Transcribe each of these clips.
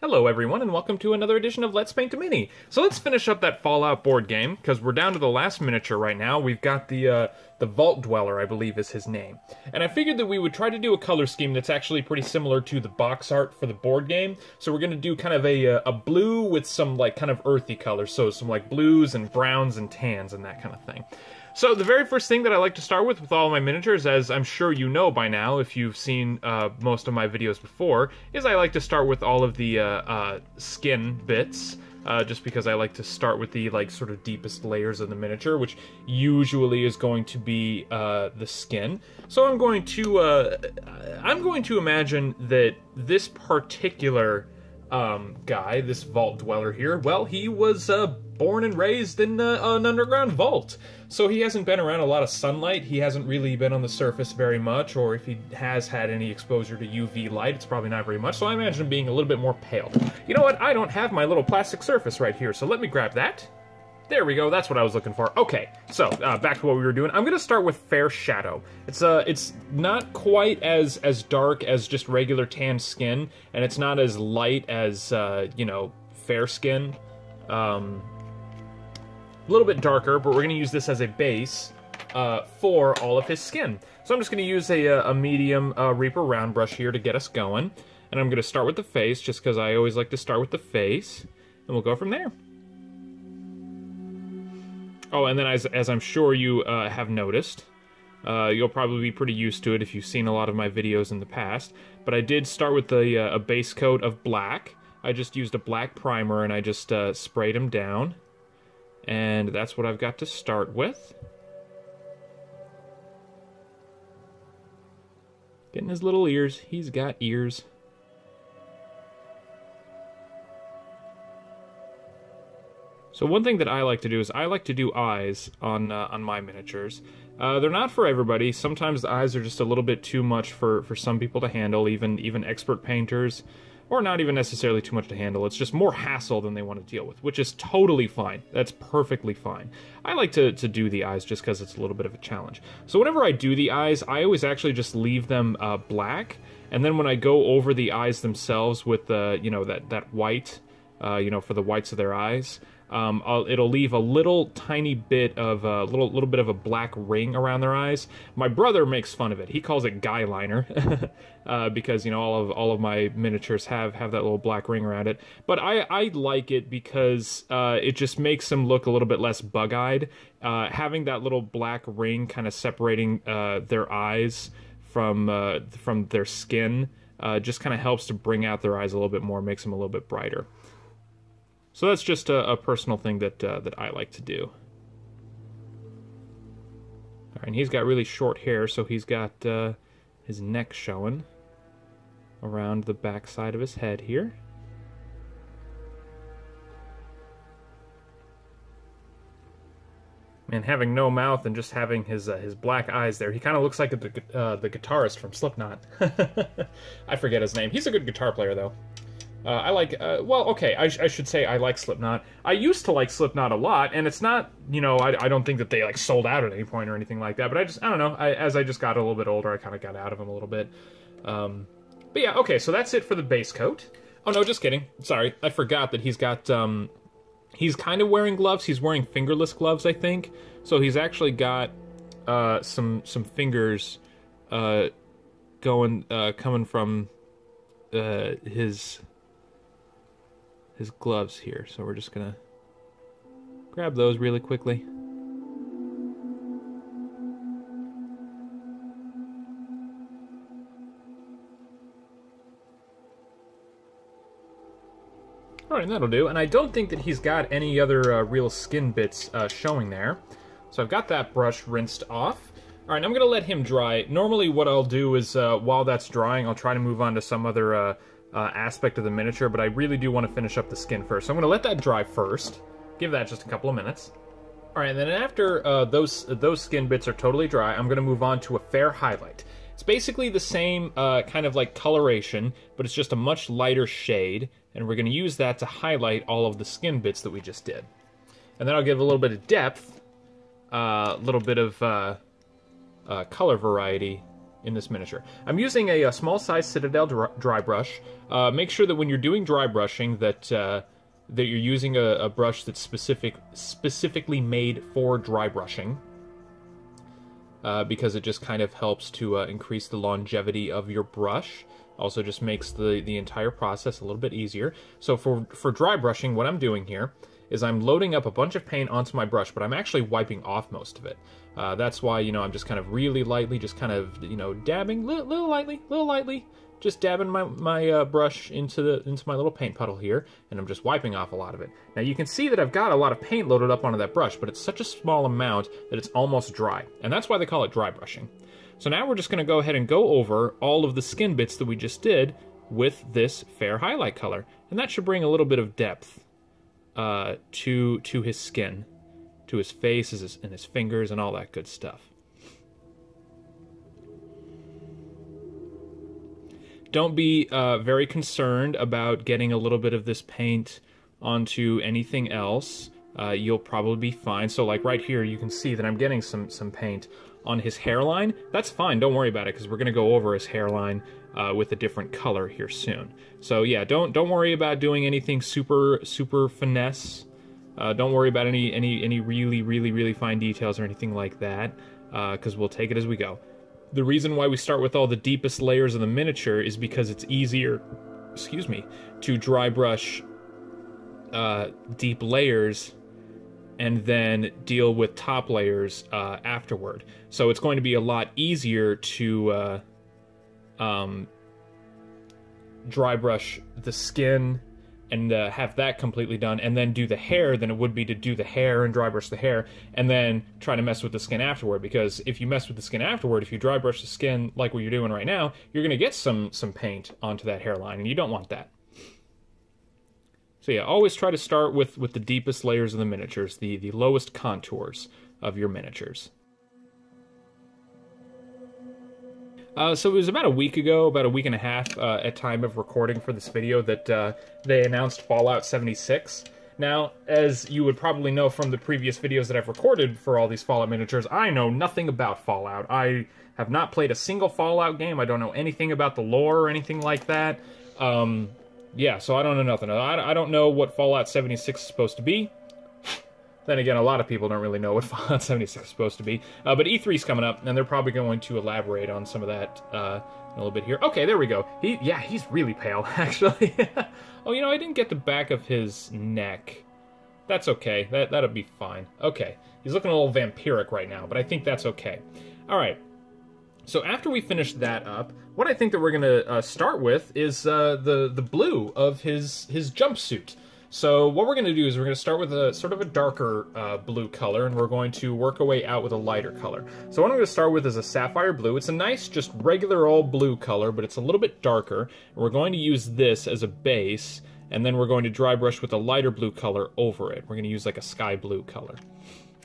Hello everyone and welcome to another edition of Let's Paint a Mini. So let's finish up that Fallout board game, because we're down to the last miniature right now. We've got the uh, the Vault Dweller, I believe is his name. And I figured that we would try to do a color scheme that's actually pretty similar to the box art for the board game. So we're going to do kind of a, uh, a blue with some like kind of earthy colors, so some like blues and browns and tans and that kind of thing. So the very first thing that I like to start with with all my miniatures, as I'm sure you know by now if you've seen uh, most of my videos before, is I like to start with all of the uh, uh, skin bits. Uh, just because I like to start with the like sort of deepest layers of the miniature, which usually is going to be uh, the skin. So I'm going to uh, I'm going to imagine that this particular um, guy, this vault dweller here, well, he was born and raised in uh, an underground vault. So he hasn't been around a lot of sunlight. He hasn't really been on the surface very much, or if he has had any exposure to UV light, it's probably not very much. So I imagine him being a little bit more pale. You know what? I don't have my little plastic surface right here, so let me grab that. There we go, that's what I was looking for. Okay, so uh, back to what we were doing. I'm gonna start with Fair Shadow. It's uh, it's not quite as as dark as just regular tan skin, and it's not as light as uh, you know fair skin. Um, a little bit darker, but we're gonna use this as a base uh, for all of his skin. So I'm just gonna use a, uh, a medium uh, Reaper round brush here to get us going, and I'm gonna start with the face just because I always like to start with the face, and we'll go from there. Oh, and then as, as I'm sure you uh, have noticed, uh, you'll probably be pretty used to it if you've seen a lot of my videos in the past, but I did start with the, uh, a base coat of black. I just used a black primer and I just uh, sprayed him down. And that's what I've got to start with. Getting his little ears. He's got ears. So one thing that I like to do is I like to do eyes on uh, on my miniatures. Uh, they're not for everybody. Sometimes the eyes are just a little bit too much for, for some people to handle, even even expert painters, or not even necessarily too much to handle. It's just more hassle than they want to deal with, which is totally fine. That's perfectly fine. I like to, to do the eyes just because it's a little bit of a challenge. So whenever I do the eyes, I always actually just leave them uh, black, and then when I go over the eyes themselves with the you know that that white, uh, you know for the whites of their eyes um, it'll leave a little tiny bit of a little little bit of a black ring around their eyes. My brother makes fun of it. He calls it guy liner uh, because you know all of all of my miniatures have have that little black ring around it. But I I like it because uh, it just makes them look a little bit less bug eyed. Uh, having that little black ring kind of separating uh, their eyes from uh, from their skin uh, just kind of helps to bring out their eyes a little bit more, makes them a little bit brighter. So that's just a, a personal thing that uh, that I like to do. And he's got really short hair, so he's got uh, his neck showing around the back side of his head here. And having no mouth and just having his uh, his black eyes there, he kind of looks like the uh, the guitarist from Slipknot. I forget his name. He's a good guitar player, though. Uh, I like, uh, well, okay, I, sh I, should say I like Slipknot. I used to like Slipknot a lot, and it's not, you know, I, I, don't think that they like sold out at any point or anything like that. But I just, I don't know. I, as I just got a little bit older, I kind of got out of them a little bit. Um, but yeah, okay, so that's it for the base coat. Oh no, just kidding. Sorry, I forgot that he's got, um, he's kind of wearing gloves. He's wearing fingerless gloves, I think. So he's actually got uh, some some fingers uh, going, uh, coming from uh, his his gloves here. So we're just gonna grab those really quickly. Alright, that'll do. And I don't think that he's got any other uh, real skin bits uh, showing there. So I've got that brush rinsed off. Alright, I'm going to let him dry. Normally what I'll do is, uh, while that's drying, I'll try to move on to some other uh, aspect of the miniature, but I really do want to finish up the skin first. So I'm going to let that dry first. Give that just a couple of minutes. All right, and then after uh, those those skin bits are totally dry, I'm going to move on to a fair highlight. It's basically the same uh, kind of like coloration, but it's just a much lighter shade, and we're going to use that to highlight all of the skin bits that we just did. And then I'll give a little bit of depth, a uh, little bit of uh, uh, color variety in this miniature. I'm using a, a small size Citadel dry, dry brush. Uh, make sure that when you're doing dry brushing that uh, that you're using a, a, brush that's specific specifically made for dry brushing. Uh, because it just kind of helps to uh, increase the longevity of your brush. Also just makes the, the entire process a little bit easier. So for, for dry brushing, what I'm doing here is I'm loading up a bunch of paint onto my brush, but I'm actually wiping off most of it. Uh, that's why, you know, I'm just kind of really lightly, just kind of, you know, dabbing, little, little lightly, little lightly, just dabbing my, my uh, brush into the into my little paint puddle here, and I'm just wiping off a lot of it. Now you can see that I've got a lot of paint loaded up onto that brush, but it's such a small amount that it's almost dry, and that's why they call it dry brushing. So now we're just going to go ahead and go over all of the skin bits that we just did with this fair highlight color, and that should bring a little bit of depth uh, to to his skin, to his face and his fingers and all that good stuff. Don't be uh, very concerned about getting a little bit of this paint onto anything else. Uh, you'll probably be fine. So like right here, you can see that I'm getting some, some paint on his hairline. That's fine, don't worry about it, because we're gonna go over his hairline uh, with a different color here soon. So yeah, don't don't worry about doing anything super, super finesse. Uh, don't worry about any, any, any really, really, really fine details or anything like that, because uh, we'll take it as we go. The reason why we start with all the deepest layers of the miniature is because it's easier, excuse me, to dry brush uh, deep layers and then deal with top layers uh, afterward. So it's going to be a lot easier to uh, um, dry brush the skin and uh, have that completely done, and then do the hair than it would be to do the hair and dry brush the hair, and then try to mess with the skin afterward. Because if you mess with the skin afterward, if you dry brush the skin like what you're doing right now, you're going to get some some paint onto that hairline, and you don't want that. So yeah, always try to start with with the deepest layers of the miniatures, the the lowest contours of your miniatures. Uh, so it was about a week ago, about a week and a half uh, at time of recording for this video that uh, they announced Fallout 76. Now, as you would probably know from the previous videos that I've recorded for all these Fallout miniatures, I know nothing about Fallout. I have not played a single Fallout game. I don't know anything about the lore or anything like that. Um, yeah, so I don't know nothing. I, I don't know what Fallout 76 is supposed to be. Then again, a lot of people don't really know what Fallout 76 is supposed to be. Uh, but E3 is coming up, and they're probably going to elaborate on some of that uh, a little bit here. Okay, there we go. He, yeah, he's really pale, actually. oh, you know, I didn't get the back of his neck. That's okay. That that'll be fine. Okay, he's looking a little vampiric right now, but I think that's okay. All right. So after we finish that up, what I think that we're gonna uh, start with is uh, the the blue of his his jumpsuit. So what we're going to do is we're going to start with a sort of a darker uh, blue color, and we're going to work our way out with a lighter color. So what I'm going to start with is a sapphire blue. It's a nice, just regular old blue color, but it's a little bit darker. And we're going to use this as a base, and then we're going to dry brush with a lighter blue color over it. We're going to use like a sky blue color.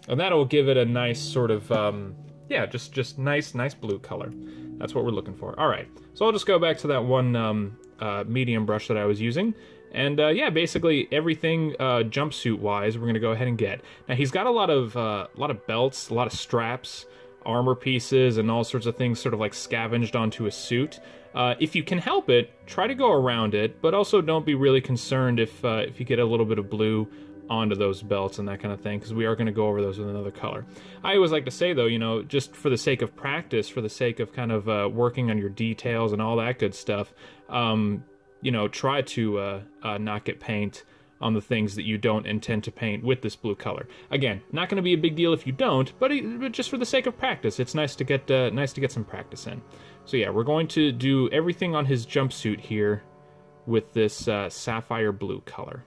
And that'll give it a nice sort of, um, yeah, just, just nice, nice blue color. That's what we're looking for. All right, so I'll just go back to that one um, uh, medium brush that I was using, and uh, yeah, basically everything uh, jumpsuit wise, we're gonna go ahead and get. Now he's got a lot of uh, a lot of belts, a lot of straps, armor pieces, and all sorts of things sort of like scavenged onto a suit. Uh, if you can help it, try to go around it, but also don't be really concerned if uh, if you get a little bit of blue onto those belts and that kind of thing, because we are going to go over those with another color. I always like to say, though, you know, just for the sake of practice, for the sake of kind of uh, working on your details and all that good stuff, um, you know, try to uh, uh, not get paint on the things that you don't intend to paint with this blue color. Again, not going to be a big deal if you don't, but, but just for the sake of practice, it's nice to get uh, nice to get some practice in. So yeah, we're going to do everything on his jumpsuit here with this uh, sapphire blue color.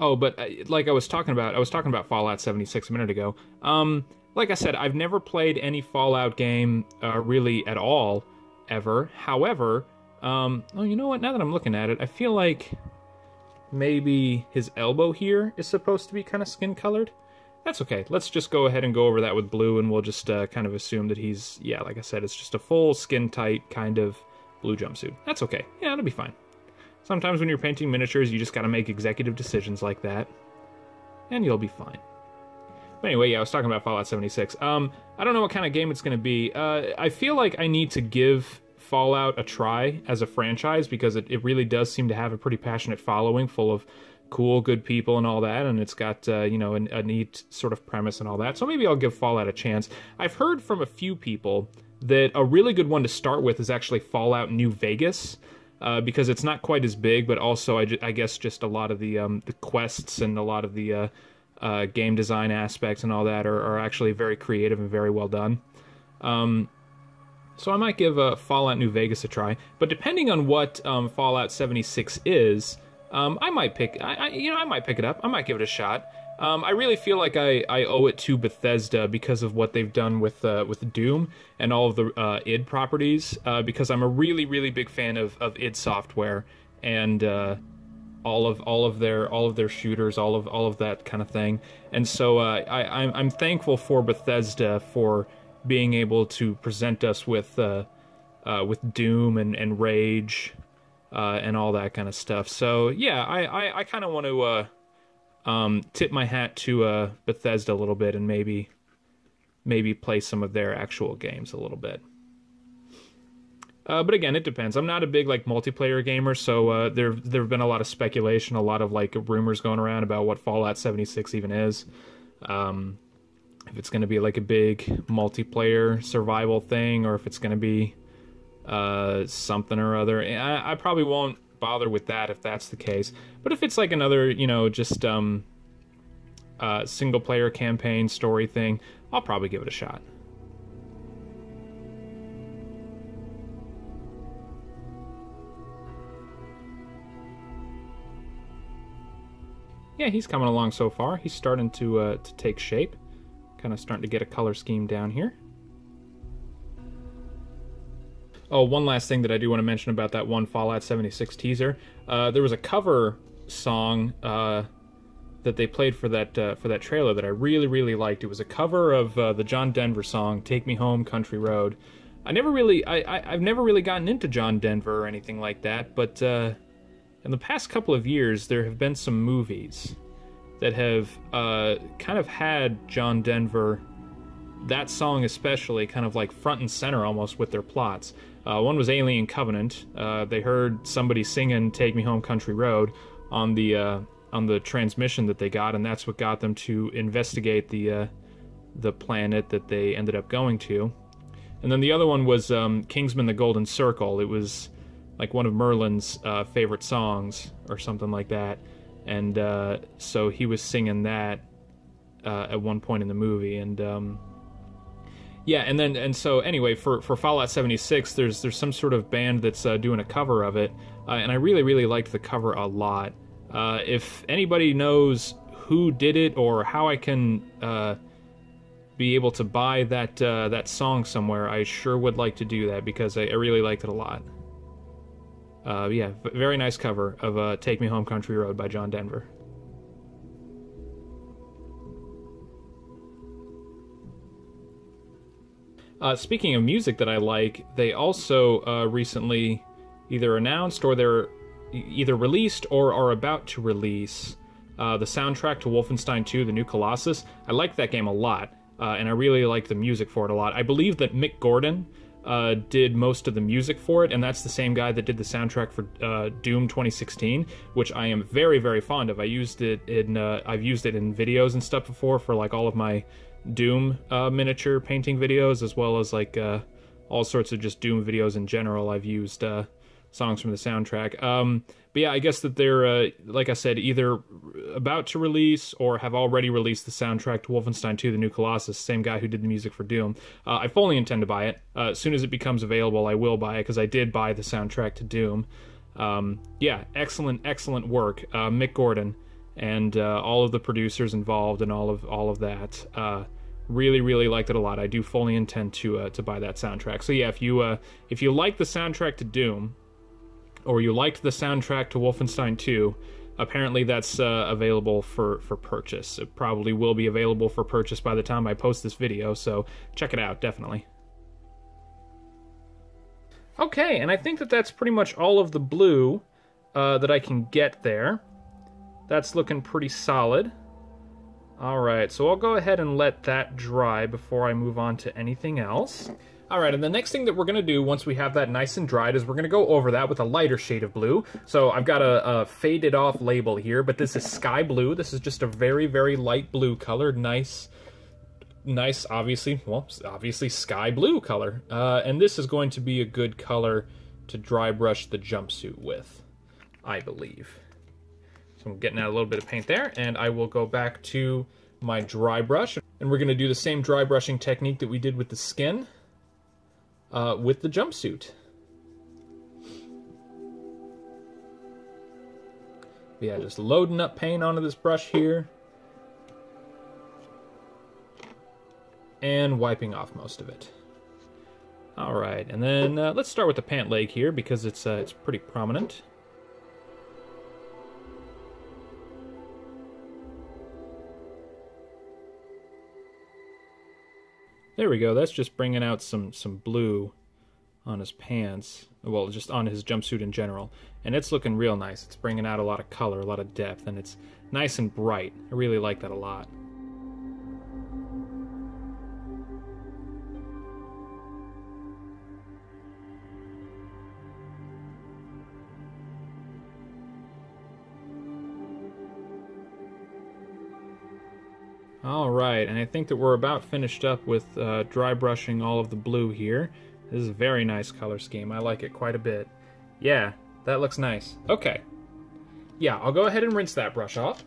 Oh, but uh, like I was talking about, I was talking about Fallout 76 a minute ago. Um, like I said, I've never played any Fallout game uh, really at all, ever. However, um, oh, you know what? Now that I'm looking at it, I feel like maybe his elbow here is supposed to be kind of skin colored. That's okay. Let's just go ahead and go over that with blue, and we'll just uh, kind of assume that he's, yeah, like I said, it's just a full skin tight kind of blue jumpsuit. That's okay. Yeah, it'll be fine. Sometimes when you're painting miniatures, you just gotta make executive decisions like that. and you'll be fine. But anyway, yeah, I was talking about Fallout 76. Um, I don't know what kind of game it's going to be. Uh, I feel like I need to give Fallout a try as a franchise because it, it really does seem to have a pretty passionate following full of cool, good people and all that, and it's got uh, you know a, a neat sort of premise and all that. So maybe I'll give Fallout a chance. I've heard from a few people that a really good one to start with is actually Fallout New Vegas. Uh, because it's not quite as big, but also I, ju- I guess just a lot of the um, the quests and a lot of the uh, game design aspects and all that are, are, actually very creative and very well done. Um, so I might give uh, Fallout New Vegas a try. But depending on what um, Fallout 76 is, um, I might pick. I, I, you know I might pick it up. I might give it a shot. Um, I really feel like I, I owe it to Bethesda because of what they've done with uh, with Doom and all of the uh, id properties. Uh, because I'm a really really big fan of, of id Software and uh, all of all of their all of their shooters, all of all of that kind of thing. And so uh, I I'm, I'm, thankful for Bethesda for being able to present us with uh, with Doom and and Rage. and all that kind of stuff. So yeah, I I, I kind of want to um, tip my hat to uh, Bethesda a little bit and maybe maybe play some of their actual games a little bit. Uh, but again, it depends. I'm not a big like multiplayer gamer, so uh, there there have been a lot of speculation, a lot of like rumors going around about what Fallout 76 even is. Um, if it's going to be like a big multiplayer survival thing, or if it's going to be uh, something or other. I, I probably won't bother with that if that's the case. But if it's like another, you know, just um, uh, single player campaign story thing, I'll probably give it a shot. Yeah, he's coming along so far. He's starting to uh, to take shape. Kind of starting to get a color scheme down here. Oh, one last thing that I do want to mention about that one Fallout 76 teaser. Uh, there was a cover song uh, that they played for that uh, for that trailer that I really really liked. It was a cover of uh, the John Denver song "Take Me Home, Country Road." I never really I, I have never really gotten into John Denver or anything like that, but uh, in the past couple of years there have been some movies that have uh, kind of had John Denver that song especially kind of like front and center almost with their plots. Uh, one was Alien Covenant. Uh, they heard somebody singing "Take Me Home, Country Road" on the uh, on the transmission that they got, and that's what got them to investigate the uh, the planet that they ended up going to. And then the other one was um, Kingsman: The Golden Circle. It was like one of Merlin's uh, favorite songs or something like that, and uh, so he was singing that at one point in the movie, and um, yeah, and then and so anyway, for for Fallout 76, there's there's some sort of band that's uh, doing a cover of it, uh, and I really really liked the cover a lot. Uh, if anybody knows who did it or how I can uh, be able to buy that uh, that song somewhere, I sure would like to do that because I, I really liked it a lot. Uh, yeah, very nice cover of "Take Me Home, Country Road" by John Denver. Uh, speaking of music that I like, they also uh, recently either announced or they're either released or are about to release uh, the soundtrack to Wolfenstein 2: The New Colossus. I like that game a lot, uh, and I really like the music for it a lot. I believe that Mick Gordon uh, did most of the music for it, and that's the same guy that did the soundtrack for uh, Doom 2016, which I am very, very fond of. I used it in I've used it in videos and stuff before for like all of my Doom uh, miniature painting videos, as well as like uh, all sorts of just Doom videos in general. I've used uh, songs from the soundtrack. Um, but yeah, I guess that they're, uh, like I said, either about to release or have already released the soundtrack to Wolfenstein 2: The New Colossus. Same guy who did the music for Doom. Uh, I fully intend to buy it uh, as soon as it becomes available. I will buy it because I did buy the soundtrack to Doom. Um, yeah, excellent, excellent work, Mick Gordon and uh, all of the producers involved and all of all of that. Uh, really, really liked it a lot. I do fully intend to uh, to buy that soundtrack. So yeah, if you uh, if you like the soundtrack to Doom, or you liked the soundtrack to Wolfenstein 2, apparently that's uh, available for for purchase. It probably will be available for purchase by the time I post this video. So check it out, definitely. Okay, and I think that that's pretty much all of the blue uh, that I can get there. That's looking pretty solid. All right, so I'll go ahead and let that dry before I move on to anything else. All right, and the next thing that we're gonna do once we have that nice and dried is we're gonna go over that with a lighter shade of blue. So I've got a, a faded off label here, but this is sky blue. This is just a very, very light blue color, nice, nice, obviously, well, obviously sky blue color. Uh, and this is going to be a good color to dry brush the jumpsuit with, I believe. So I'm getting out a little bit of paint there, and I will go back to my dry brush. And we're gonna do the same dry brushing technique that we did with the skin uh, with the jumpsuit. Yeah, just loading up paint onto this brush here. And wiping off most of it. All right, and then uh, let's start with the pant leg here because it's uh, it's pretty prominent. There we go. That's just bringing out some some blue on his pants. Well, just on his jumpsuit in general. And it's looking real nice. It's bringing out a lot of color, a lot of depth, and it's nice and bright. I really like that a lot. All right, and I think that we're about finished up with uh, dry brushing all of the blue here. This is a very nice color scheme. I like it quite a bit. Yeah, that looks nice. Okay. Yeah, I'll go ahead and rinse that brush off.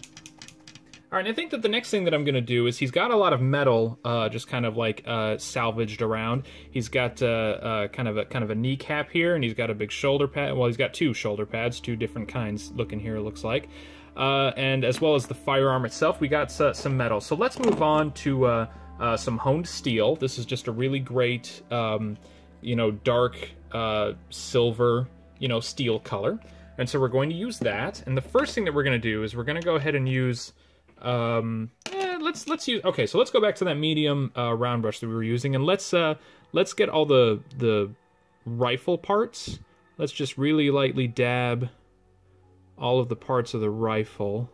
All right, and I think that the next thing that I'm going to do is he's got a lot of metal uh, just kind of like uh, salvaged around. He's got uh, uh kind of a kind of a kneecap here, and he's got a big shoulder pad. Well, he's got two shoulder pads, two different kinds looking here, it looks like uh, and as well as the firearm itself, we got uh, some metal. So let's move on to uh, uh, some honed steel. This is just a really great, um, you know, dark uh, silver, you know, steel color. And so we're going to use that. And the first thing that we're going to do is we're going to go ahead and use, um, eh, let's let's use. Okay, so let's go back to that medium uh, round brush that we were using, and let's let's get all the the rifle parts. Let's just really lightly dab all of the parts of the rifle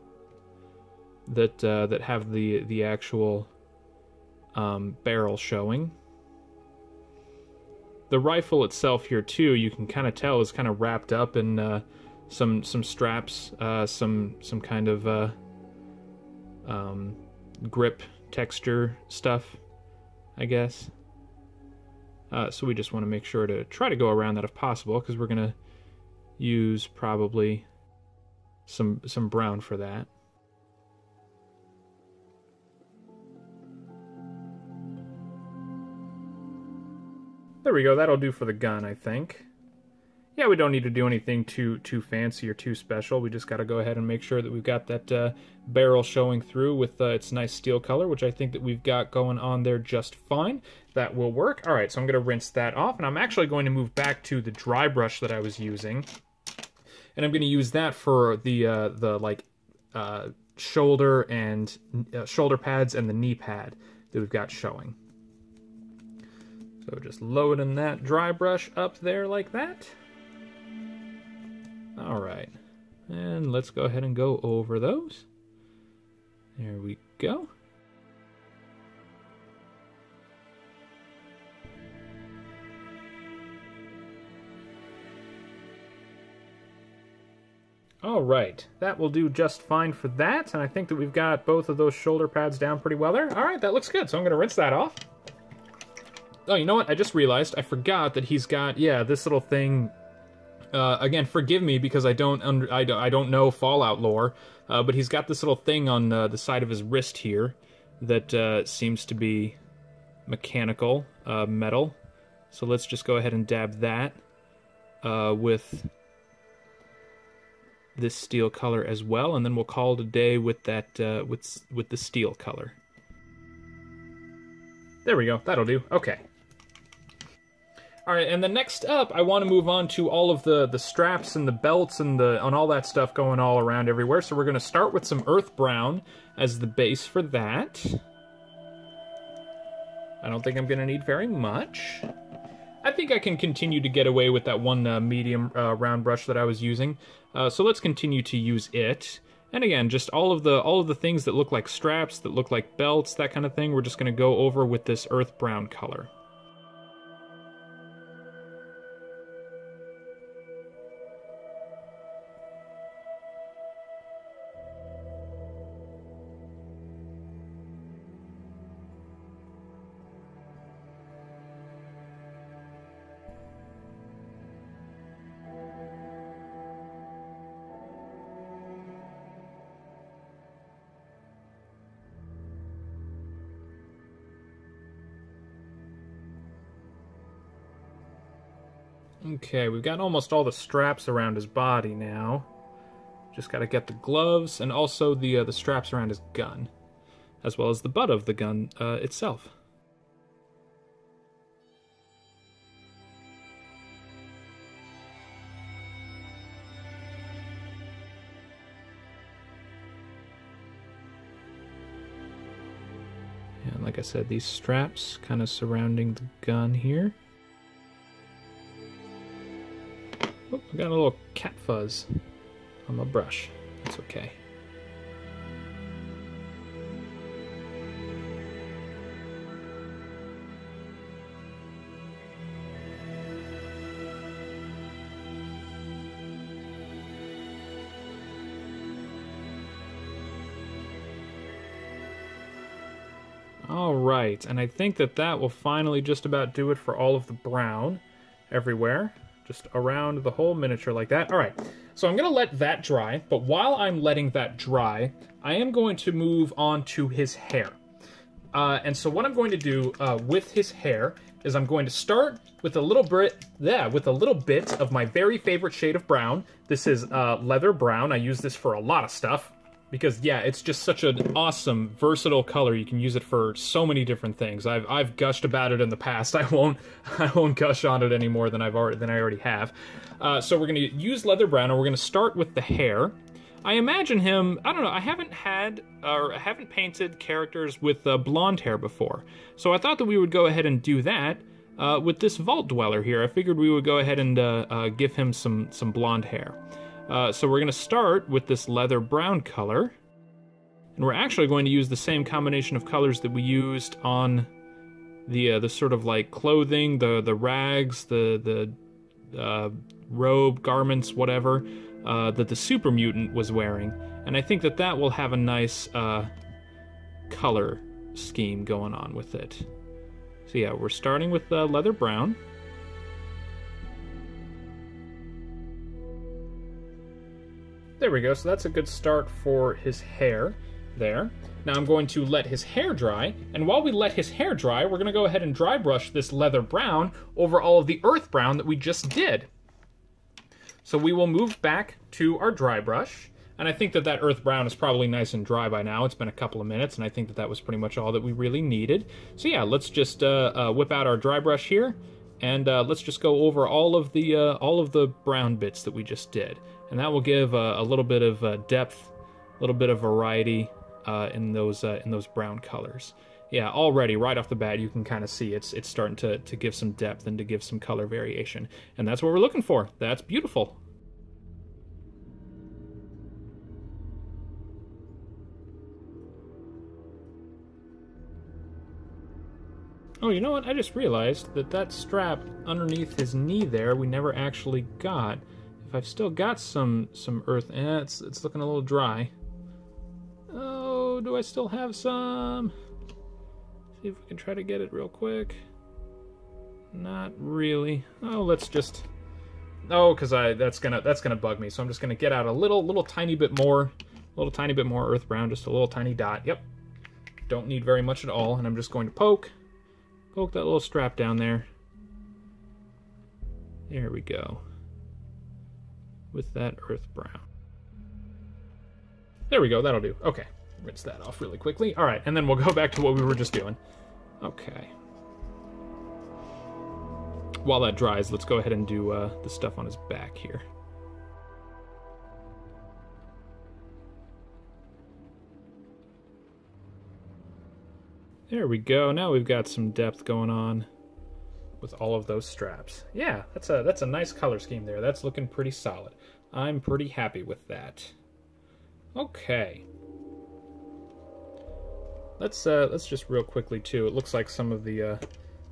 that uh, that have the the actual um, barrel showing. The rifle itself here too, you can kind of tell is kind of wrapped up in uh, some some straps, uh, some some kind of uh, um, grip texture stuff, I guess. Uh, so we just want to make sure to try to go around that if possible, because we're gonna use probably some some brown for that. There we go, that'll do for the gun, I think. Yeah, we don't need to do anything too too fancy or too special. We just got to go ahead and make sure that we've got that uh, barrel showing through with uh, its nice steel color, which I think that we've got going on there just fine. That will work. All right, so I'm going to rinse that off, and I'm actually going to move back to the dry brush that I was using and I'm going to use that for the uh, the like uh, shoulder and uh, shoulder pads and the knee pad that we've got showing. So just loading that dry brush up there like that. All right, and let's go ahead and go over those. There we go. All right, that will do just fine for that, and I think that we've got both of those shoulder pads down pretty well there. All right, that looks good, so I'm going to rinse that off. Oh, you know what? I just realized I forgot that he's got, yeah, this little thing. Uh, again, forgive me because I don't under, I, don't, I don't know Fallout lore, uh, but he's got this little thing on uh, the side of his wrist here that uh, seems to be mechanical uh, metal. So let's just go ahead and dab that uh, with this steel color as well, and then we'll call it a day with that uh, with with the steel color. There we go. That'll do. Okay. All right, and the next up, I want to move on to all of the the straps and the belts and the and all that stuff going all around everywhere. So we're going to start with some earth brown as the base for that. I don't think I'm going to need very much. I think I can continue to get away with that one uh, medium uh, round brush that I was using. Uh, so let's continue to use it. And again, just all of the all of the things that look like straps, that look like belts, that kind of thing, we're just going to go over with this earth brown color. Okay, we've got almost all the straps around his body now. Just got to get the gloves and also the uh, the straps around his gun, as well as the butt of the gun uh, itself. And like I said, these straps kind of surrounding the gun here. I got a little cat fuzz on my brush. That's okay. All right, and I think that that will finally just about do it for all of the brown everywhere just around the whole miniature like that. All right, so I'm gonna let that dry, but while I'm letting that dry, I am going to move on to his hair. Uh, and so what I'm going to do uh, with his hair is I'm going to start with a little bit, yeah, with a little bit of my very favorite shade of brown. This is uh, leather brown. I use this for a lot of stuff because yeah, it's just such an awesome, versatile color. You can use it for so many different things. I've I've gushed about it in the past. I won't I won't gush on it any more than I've already than I already have. Uh, so we're gonna use leather brown, and we're gonna start with the hair. I imagine him. I don't know. I haven't had or I haven't painted characters with uh, blonde hair before, so I thought that we would go ahead and do that. Uh, with this vault dweller here, I figured we would go ahead and uh, uh, give him some some blonde hair. Uh, so we're going to start with this leather brown color. And we're actually going to use the same combination of colors that we used on the uh, the sort of like clothing, the the rags, the the uh, robe, garments, whatever uh, that the super mutant was wearing. And I think that that will have a nice uh, color scheme going on with it. So yeah, we're starting with leather brown. There we go, so that's a good start for his hair there. Now I'm going to let his hair dry, and while we let his hair dry, we're going to go ahead and dry brush this leather brown over all of the earth brown that we just did. So we will move back to our dry brush, and I think that that earth brown is probably nice and dry by now. It's been a couple of minutes, and I think that that was pretty much all that we really needed. So yeah, let's just uh, uh, whip out our dry brush here, and uh, let's just go over all of the uh, all of the brown bits that we just did and that will give uh, a little bit of uh, depth, a little bit of variety uh, in those uh, in those brown colors. Yeah, already right off the bat you can kind of see it's it's starting to to give some depth and to give some color variation, and that's what we're looking for. That's beautiful. Oh, you know what? I just realized that that strap underneath his knee there we never actually got. If I've still got some some earth, eh, it's it's looking a little dry. Oh, do I still have some? See if we can try to get it real quick. Not really. Oh, let's just. Oh, because I that's gonna that's gonna bug me. So I'm just gonna get out a little little tiny bit more, a little tiny bit more earth brown, just a little tiny dot. Yep. Don't need very much at all, and I'm just going to poke, poke that little strap down there. There we go with that earth brown. There we go, that'll do. Okay, rinse that off really quickly. All right, and then we'll go back to what we were just doing. Okay. While that dries, let's go ahead and do uh, the stuff on his back here. There we go. Now we've got some depth going on with all of those straps. Yeah, that's a that's a nice color scheme there. That's looking pretty solid. I'm pretty happy with that. Okay. Let's uh, let's just real quickly too. It looks like some of the uh,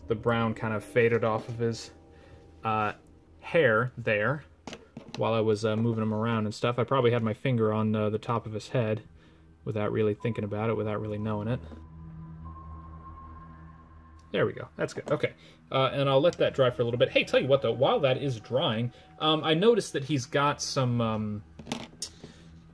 the brown kind of faded off of his uh, hair there while I was uh, moving him around and stuff. I probably had my finger on uh, the top of his head without really thinking about it, without really knowing it. There we go. That's good. Okay. Uh, and I'll let that dry for a little bit. Hey, tell you what, though, while that is drying, um, I noticed that he's got some... Um,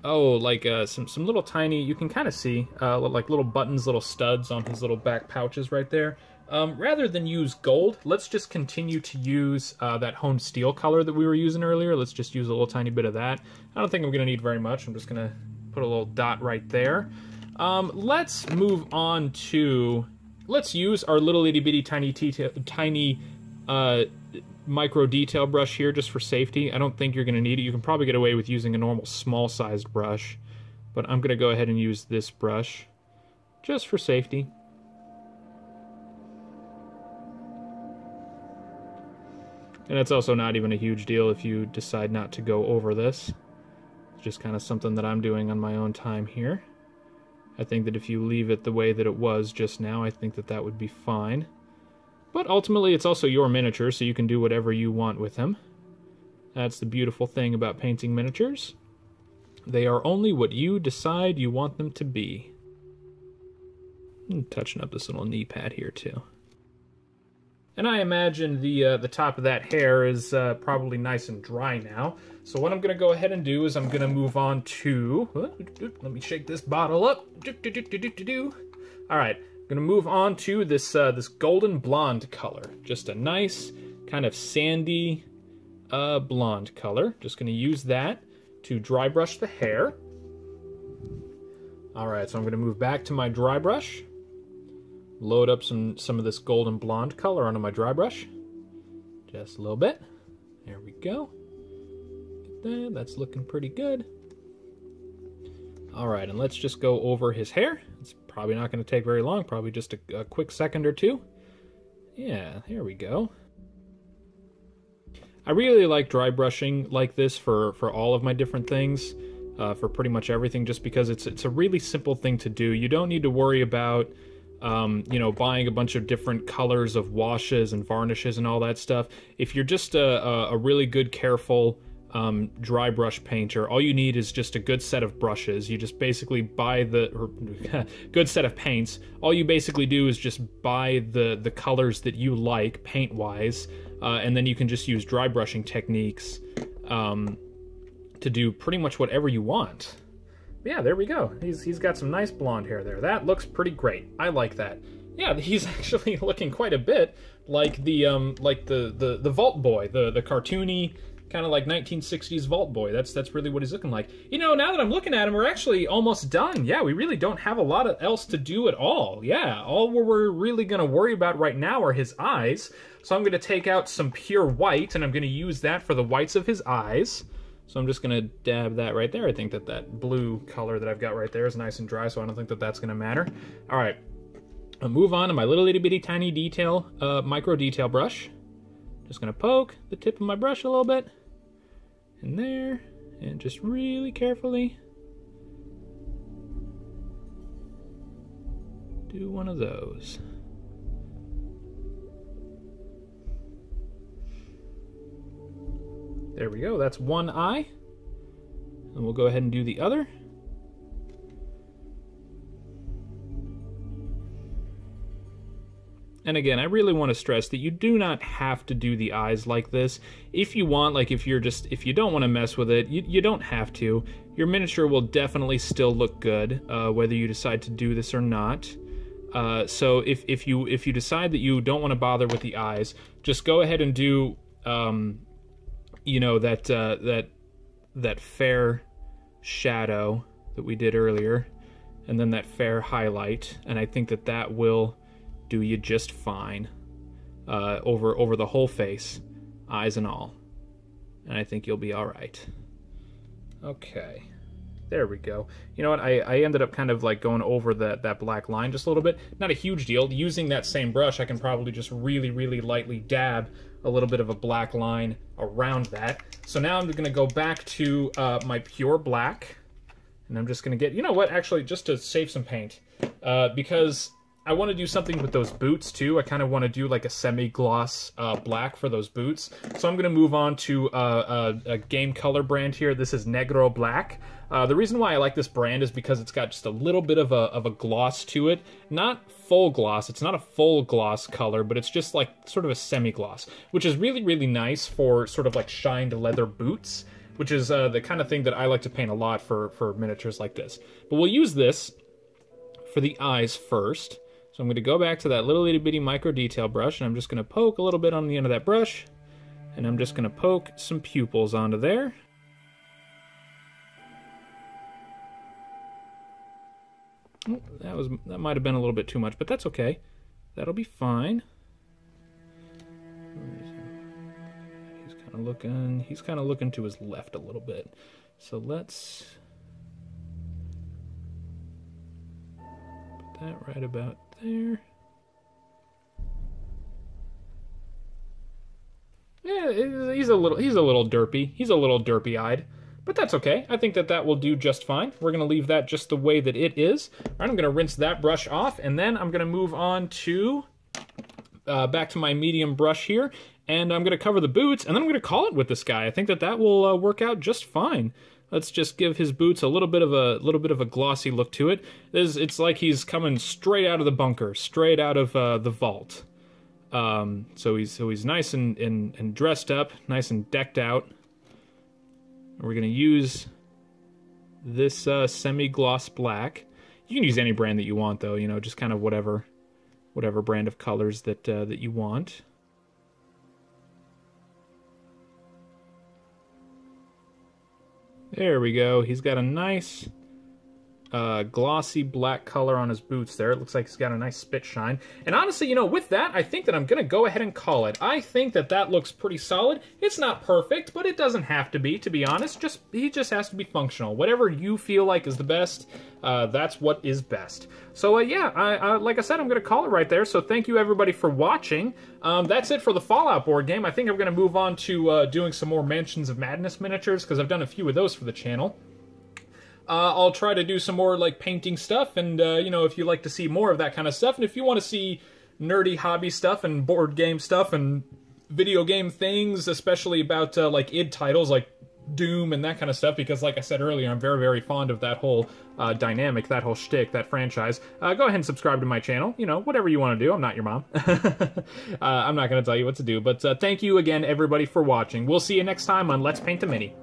oh, like uh, some, some little tiny... You can kind of see, uh, like little buttons, little studs on his little back pouches right there. Um, rather than use gold, let's just continue to use uh, that honed steel color that we were using earlier. Let's just use a little tiny bit of that. I don't think I'm going to need very much. I'm just going to put a little dot right there. Um, let's move on to... Let's use our little itty bitty tiny tiny uh, micro detail brush here just for safety. I don't think you're going to need it. You can probably get away with using a normal small sized brush. But I'm going to go ahead and use this brush just for safety. And it's also not even a huge deal if you decide not to go over this. It's just kind of something that I'm doing on my own time here. I think that if you leave it the way that it was just now, I think that that would be fine. But ultimately, it's also your miniature, so you can do whatever you want with him. That's the beautiful thing about painting miniatures. They are only what you decide you want them to be. I'm touching up this little knee pad here, too. And I imagine the uh, the top of that hair is uh, probably nice and dry now. So what I'm going to go ahead and do is I'm going to move on to... Let me shake this bottle up. All right, I'm going to move on to this, uh, this golden blonde color. Just a nice kind of sandy uh, blonde color. Just going to use that to dry brush the hair. All right, so I'm going to move back to my dry brush load up some, some of this golden blonde color onto my dry brush. Just a little bit. There we go. That. That's looking pretty good. All right, and let's just go over his hair. It's probably not going to take very long, probably just a, a quick second or two. Yeah, there we go. I really like dry brushing like this for, for all of my different things, uh, for pretty much everything, just because it's, it's a really simple thing to do. You don't need to worry about um, you know, buying a bunch of different colors of washes and varnishes and all that stuff. If you're just a, a really good, careful um, dry brush painter, all you need is just a good set of brushes. You just basically buy the good set of paints. All you basically do is just buy the the colors that you like paint wise, uh, and then you can just use dry brushing techniques um, to do pretty much whatever you want yeah, there we go. He's he's got some nice blonde hair there. That looks pretty great. I like that. Yeah, he's actually looking quite a bit like the um like the the the Vault Boy, the the cartoony kind of like 1960s Vault Boy. That's that's really what he's looking like. You know, now that I'm looking at him, we're actually almost done. Yeah, we really don't have a lot of else to do at all. Yeah, all we're really going to worry about right now are his eyes. So I'm going to take out some pure white, and I'm going to use that for the whites of his eyes. So I'm just to dab that right there. I think that that blue color that I've got right there is nice and dry, so I don't think that that's to matter. All right, I'll move on to my little itty bitty tiny detail, uh, micro detail brush. Just to poke the tip of my brush a little bit in there, and just really carefully do one of those. There we go, that's one eye. And we'll go ahead and do the other. And again, I really want to stress that you do not have to do the eyes like this. If you want, like if you're just, if you don't want to mess with it, you, you don't have to. Your miniature will definitely still look good, uh, whether you decide to do this or not. Uh, so if, if you if you decide that you don't want to bother with the eyes, just go ahead and do um, you know that uh, that that fair shadow that we did earlier, and then that fair highlight, and I think that that will do you just fine uh, over over the whole face, eyes and all, and I think you'll be all right. Okay. There we go. You know what? I, I ended up kind of like going over that, that black line just a little bit. Not a huge deal. Using that same brush, I can probably just really, really lightly dab a little bit of a black line around that. So now I'm going to go back to uh, my pure black. And I'm just going to get, you know what, actually, just to save some paint, uh, because I want to do something with those boots too. I kind of want to do like a semi-gloss uh, black for those boots. So I'm going to move on to uh, a, a, game color brand here. This is Negro Black. Uh, the reason why I like this brand is because it's got just a little bit of a, of a gloss to it. Not full gloss, it's not a full gloss color, but it's just like sort of a semi-gloss, which is really, really nice for sort of like shined leather boots which is uh, the kind of thing that I like to paint a lot for, for miniatures like this. But we'll use this for the eyes first. So I'm going to go back to that little itty bitty micro detail brush, and I'm just going to poke a little bit on the end of that brush, and I'm just going to poke some pupils onto there. That was that might have been a little bit too much, but that's okay. That'll be fine. He's kind of looking, he's kind of looking to his left a little bit. So let's put that right about there. Yeah, he's a little he's a little derpy. He's a little derpy-eyed. But that's okay. I think that that will do just fine. We're to leave that just the way that it is. Right, I'm to rinse that brush off, and then I'm to move on to uh, back to my medium brush here, and I'm to cover the boots, and then I'm to call it with this guy. I think that that will uh, work out just fine. Let's just give his boots a little bit of a little bit of a glossy look to it. It's, it's like he's coming straight out of the bunker, straight out of uh, the vault. Um, so he's so he's nice and, and, and dressed up, nice and decked out. We're going to use this uh, semi-gloss black. You can use any brand that you want, though. You know, just kind of whatever whatever brand of colors that uh, that you want. There we go. He's got a nice uh, glossy black color on his boots there. It looks like he's got a nice spit shine. And honestly, you know, with that, I think that I'm going to go ahead and call it. I think that that looks pretty solid. It's not perfect, but it doesn't have to be, to be honest. Just He just has to be functional. Whatever you feel like is the best, uh, that's what is best. So, uh, yeah, I, uh, like I said, I'm going to call it right there. So thank you, everybody, for watching. Um, that's it for the Fallout board game. I think I'm going to move on to uh, doing some more Mansions of Madness miniatures, because I've done a few of those for the channel. Uh, I'll try to do some more like painting stuff, and uh, you know, if you like to see more of that kind of stuff, and if you want to see nerdy hobby stuff and board game stuff and video game things, especially about uh, like id titles like Doom and that kind of stuff, because like I said earlier, I'm very, very fond of that whole uh, dynamic, that whole shtick, that franchise. Uh, go ahead and subscribe to my channel. You know, whatever you want to do. I'm not your mom. uh, I'm not going to tell you what to do, but uh, thank you again, everybody, for watching. We'll see you next time on Let's Paint a Mini.